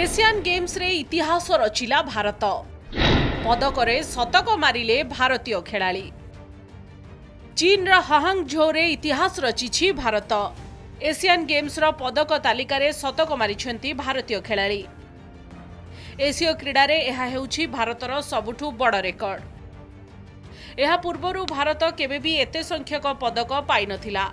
Asian ଗେମ୍ସରେ ଇତିହାସ ରଚିଲା ଭାରତ ପଦକରେ ଶତକ ମାରିଲେ ଭାରତୀୟ ଖେଳାଳି ଚୀନ୍ର ହହଙ୍ଗ ଝୋରେ ଇତିହାସ ରଚିଛି ଭାରତ ଏସିଆନ୍ ଗେମ୍ସର ପଦକ ତାଲିକାରେ ଶତକ ମାରିଛନ୍ତି ଭାରତୀୟ ଖେଳାଳି ଏସୀୟ କ୍ରୀଡ଼ାରେ ଏହା ହେଉଛି ଭାରତର ସବୁଠୁ ବଡ଼ ରେକର୍ଡ ଏହା ପୂର୍ବରୁ ଭାରତ କେବେ ବି ଏତେ ସଂଖ୍ୟକ ପଦକ ପାଇନଥିଲା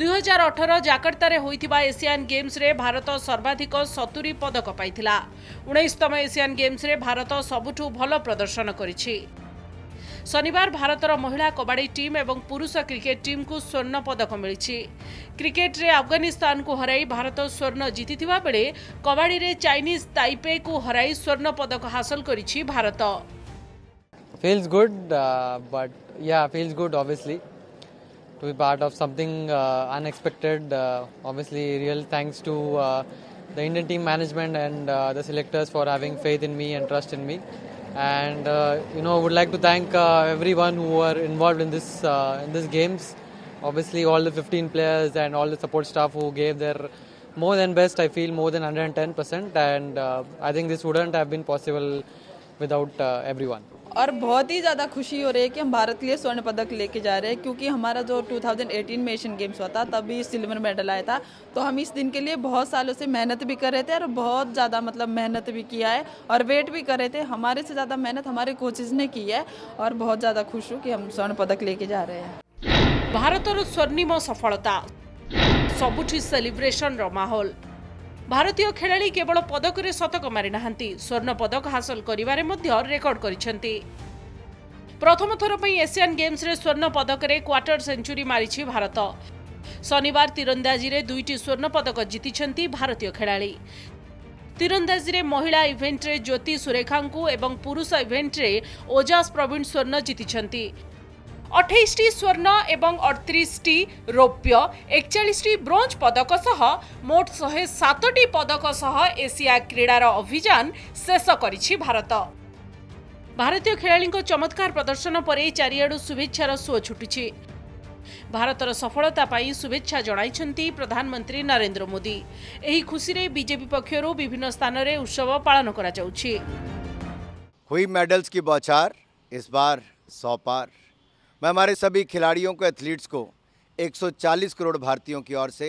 ଦୁଇହଜାର ଅଠର ଜାକର୍ତ୍ତାରେ ହୋଇଥିବା ଏସିଆନ୍ ଗେମ୍ସରେ ଭାରତ ସର୍ବାଧିକ ସତୁରୀ ପଦକ ପାଇଥିଲା ଉଣେଇଶତମ ଏସିଆନ୍ ଗେମ୍ସରେ ଭାରତ ସବୁଠୁ ଭଲ ପ୍ରଦର୍ଶନ କରିଛି ଶନିବାର ଭାରତର ମହିଳା କବାଡ଼ି ଟିମ୍ ଏବଂ ପୁରୁଷ କ୍ରିକେଟ୍ ଟିମ୍କୁ ସ୍ୱର୍ଣ୍ଣ ପଦକ ମିଳିଛି କ୍ରିକେଟରେ ଆଫଗାନିସ୍ତାନକୁ ହରାଇ ଭାରତ ସ୍ୱର୍ଣ୍ଣ ଜିତିଥିବା ବେଳେ କବାଡ଼ିରେ ଚାଇନିଜ୍ ତାଇପେକୁ ହରାଇ ସ୍ୱର୍ଣ୍ଣ ପଦକ ହାସଲ କରିଛି Bharat feels good but yeah feels good obviously to be part of something uh, unexpected. Uh, obviously, real thanks to uh, the Indian team management and the selectors for having faith in me and trust in me. And you know, would like to thank everyone who were involved in this in these games. Obviously, all the 15 players and all the support staff who gave their more than best. I feel more than 110 percent, and I think this wouldn't have been possible without everyone. और बहुत ही ज़्यादा खुशी हो रही है कि हम भारत के लिए स्वर्ण पदक लेके जा रहे हैं क्योंकि हमारा जो 2018 में एशियन गेम्स हुआ था तभी सिल्वर मेडल आया था तो हम इस दिन के लिए बहुत सालों से मेहनत भी कर रहे थे और बहुत ज़्यादा मतलब मेहनत भी किया है और वेट भी कर रहे थे हमारे से ज़्यादा मेहनत हमारे कोचेज ने की है और बहुत ज़्यादा खुश हूँ कि हम स्वर्ण पदक लेके जा रहे हैं भारत और स्वर्णिम सफलता सबुठ सेलिब्रेशन माहौल ଭାରତୀୟ ଖେଳାଳି କେବଳ ପଦକରେ ଶତକ ମାରିନାହାନ୍ତି ସ୍ୱର୍ଣ୍ଣ ପଦକ ହାସଲ କରିବାରେ ମଧ୍ୟ ରେକର୍ଡ କରିଛନ୍ତି ପ୍ରଥମ ଥର ପାଇଁ ଏସିଆନ୍ ଗେମ୍ସରେ ସ୍ୱର୍ଣ୍ଣ ପଦକରେ କ୍ୱାର୍ଟର ସେଞ୍ଚୁରୀ ମାରିଛି ଭାରତ ଶନିବାର ତୀରନ୍ଦାଜିରେ ଦୁଇଟି ସ୍ୱର୍ଣ୍ଣ ପଦକ ଜିତିଛନ୍ତି ଭାରତୀୟ ଖେଳାଳି ତୀରନ୍ଦାଜିରେ ମହିଳା ଇଭେଣ୍ଟରେ ଜ୍ୟୋତି ସୁରେଖାଙ୍କୁ ଏବଂ ପୁରୁଷ ଇଭେଣ୍ଟରେ ଓଜାସ ପ୍ରବୀଣ ସ୍ୱର୍ଣ୍ଣ ଜିତିଛନ୍ତି ଅଠେଇଶଟି ସ୍ୱର୍ଣ୍ଣ ଏବଂ ଅଠତିରିଶଟି ରୌପ୍ୟ ଏକଚାଳିଶଟି ବ୍ରୋଞ୍ଜ ପଦକ ସହ ମୋଟ ଶହେ ସାତଟି ପଦକ ସହ ଏସିଆ କ୍ରୀଡ଼ାର ଅଭିଯାନ ଶେଷ କରିଛି ଭାରତ ଭାରତୀୟ ଖେଳାଳିଙ୍କ ଚମତ୍କାର ପ୍ରଦର୍ଶନ ପରେ ଚାରିଆଡ଼ୁ ଶୁଭେଚ୍ଛାର ସୁଅ ଛୁଟିଛି ଭାରତର ସଫଳତା ପାଇଁ ଶୁଭେଚ୍ଛା ଜଣାଇଛନ୍ତି ପ୍ରଧାନମନ୍ତ୍ରୀ ନରେନ୍ଦ୍ର ମୋଦି ଏହି ଖୁସିରେ ବିଜେପି ପକ୍ଷରୁ ବିଭିନ୍ନ ସ୍ଥାନରେ ଉତ୍ସବ ପାଳନ କରାଯାଉଛି ହୁଇ ମେଡଲ୍ସ କି ବଚାର ଇସ୍ ବାର ସପାର मैं हमारे सभी खिलाड़ियों को एथलीट्स को 140 करोड़ भारतीयों की ओर से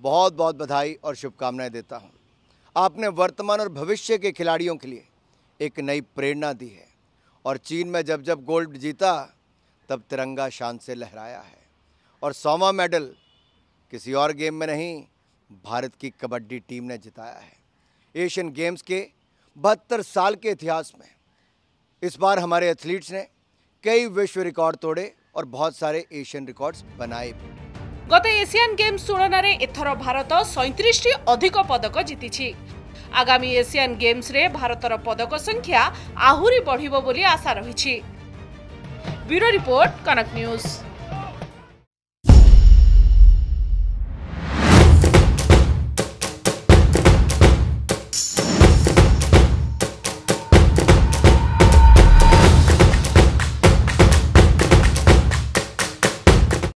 बहुत बहुत बधाई और शुभकामनाएं देता हूं। आपने वर्तमान और भविष्य के खिलाड़ियों के लिए एक नई प्रेरणा दी है और चीन में जब जब गोल्ड जीता तब तिरंगा शान से लहराया है और सौवा मेडल किसी और गेम में नहीं भारत की कबड्डी टीम ने जिताया है एशियन गेम्स के बहत्तर साल के इतिहास में इस बार हमारे एथलीट्स ने कई विश्व रिकॉर्ड तोड़े और बहुत सारे एशियन रिकॉर्ड्स बनाए गत एशियन गेम्स तुलन में एथर भारत सैंतीस अधिक पदक जीति आगामी एशियन गेम्स रे भारत पदक संख्या आहुरी बढ़ आशा रही ब्यूरो रिपोर्ट कनक न्यूज़